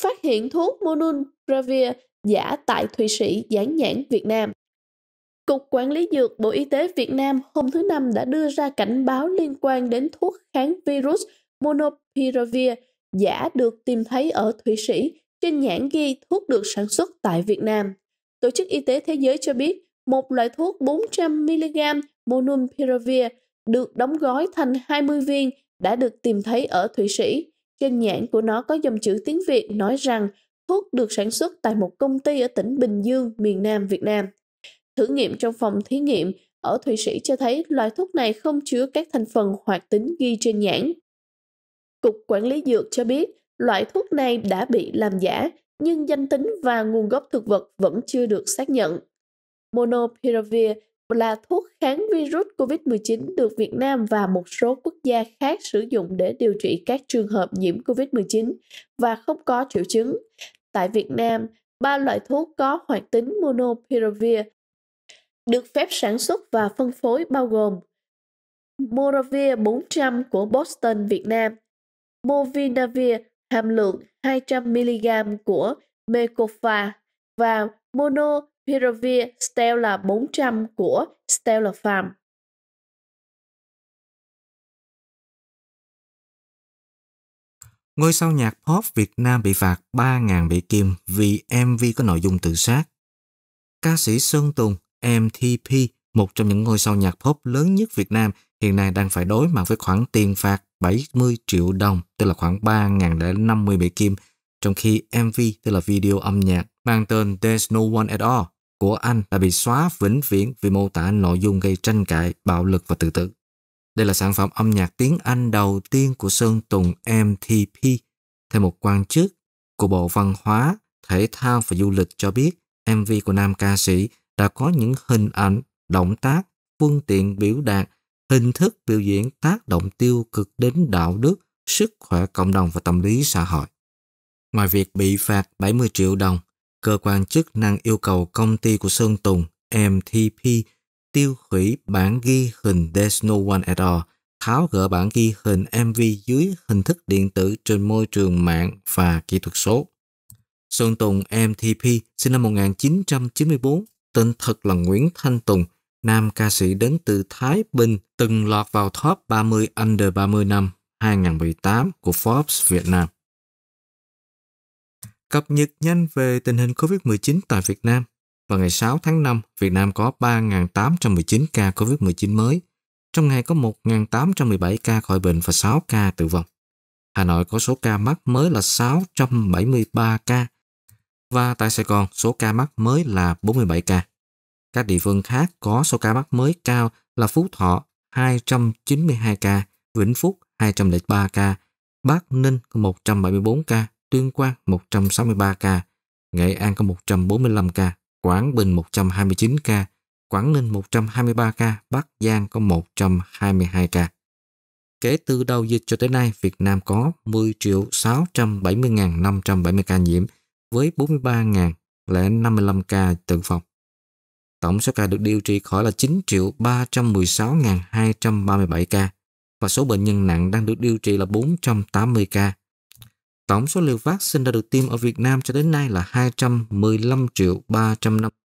phát hiện thuốc Monupravir giả tại Thụy Sĩ dán nhãn, Việt Nam. Cục Quản lý Dược Bộ Y tế Việt Nam hôm thứ Năm đã đưa ra cảnh báo liên quan đến thuốc kháng virus Monopiravir giả được tìm thấy ở Thụy Sĩ, trên nhãn ghi thuốc được sản xuất tại Việt Nam. Tổ chức Y tế Thế giới cho biết, một loại thuốc 400mg Monopiravir được đóng gói thành 20 viên đã được tìm thấy ở Thụy Sĩ. Trên nhãn của nó có dòng chữ tiếng Việt nói rằng thuốc được sản xuất tại một công ty ở tỉnh Bình Dương, miền Nam Việt Nam. Thử nghiệm trong phòng thí nghiệm ở Thụy Sĩ cho thấy loại thuốc này không chứa các thành phần hoạt tính ghi trên nhãn. Cục Quản lý Dược cho biết loại thuốc này đã bị làm giả, nhưng danh tính và nguồn gốc thực vật vẫn chưa được xác nhận. Monopiravir là thuốc kháng virus COVID-19 được Việt Nam và một số quốc gia khác sử dụng để điều trị các trường hợp nhiễm COVID-19 và không có triệu chứng. Tại Việt Nam, ba loại thuốc có hoạt tính Monopiravir được phép sản xuất và phân phối bao gồm Moravir 400 của Boston, Việt Nam, Movinavir hàm lượng 200mg của Mekofa và mono Monopiravir Stella 400 của Stella Farm. Ngôi sao nhạc pop Việt Nam bị phạt 3.000 bị kim vì MV có nội dung tự sát. Ca sĩ Sơn Tùng, MTP, một trong những ngôi sao nhạc pop lớn nhất Việt Nam, hiện nay đang phải đối mặt với khoản tiền phạt 70 triệu đồng, tức là khoảng 3.050 bị Kim, trong khi MV, tức là video âm nhạc, mang tên There's No One At All của anh đã bị xóa vĩnh viễn vì mô tả nội dung gây tranh cãi, bạo lực và tự tử. Đây là sản phẩm âm nhạc tiếng Anh đầu tiên của Sơn Tùng MTP. Theo một quan chức của Bộ Văn hóa, Thể thao và Du lịch cho biết, MV của nam ca sĩ đã có những hình ảnh, động tác, phương tiện biểu đạt hình thức biểu diễn tác động tiêu cực đến đạo đức, sức khỏe cộng đồng và tâm lý xã hội. Ngoài việc bị phạt 70 triệu đồng, cơ quan chức năng yêu cầu công ty của Sơn Tùng, MTP, tiêu hủy bản ghi hình There's No One At All, tháo gỡ bản ghi hình MV dưới hình thức điện tử trên môi trường mạng và kỹ thuật số. Sơn Tùng MTP sinh năm 1994, tên thật là Nguyễn Thanh Tùng, nam ca sĩ đến từ Thái Bình, từng lọt vào top 30 Under 30 năm 2018 của Forbes Việt Nam. Cập nhật nhanh về tình hình COVID-19 tại Việt Nam. Vào ngày 6 tháng 5, Việt Nam có 3.819 ca COVID-19 mới. Trong ngày có 1.817 ca khỏi bệnh và 6 ca tử vong. Hà Nội có số ca mắc mới là 673 ca. Và tại Sài Gòn, số ca mắc mới là 47 ca. Các địa phương khác có số ca mắc mới cao là Phú Thọ 292 ca, Vĩnh Phúc 203 ca, Bắc Ninh 174 ca, Tuyên Quang 163 ca, Nghệ An có 145 ca, Quảng Bình 129 ca, Quảng Ninh 123 ca, Bắc Giang có 122 ca. Kể từ đầu dịch cho tới nay, Việt Nam có 10 triệu 670.570 ca nhiễm với 43.055 ca tử vong. Tổng số ca được điều trị khỏi là 9 triệu 316.237 ca và số bệnh nhân nặng đang được điều trị là 480 ca. Tổng số liều vaccine đã được tiêm ở Việt Nam cho đến nay là 215 triệu 350